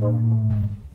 嗯。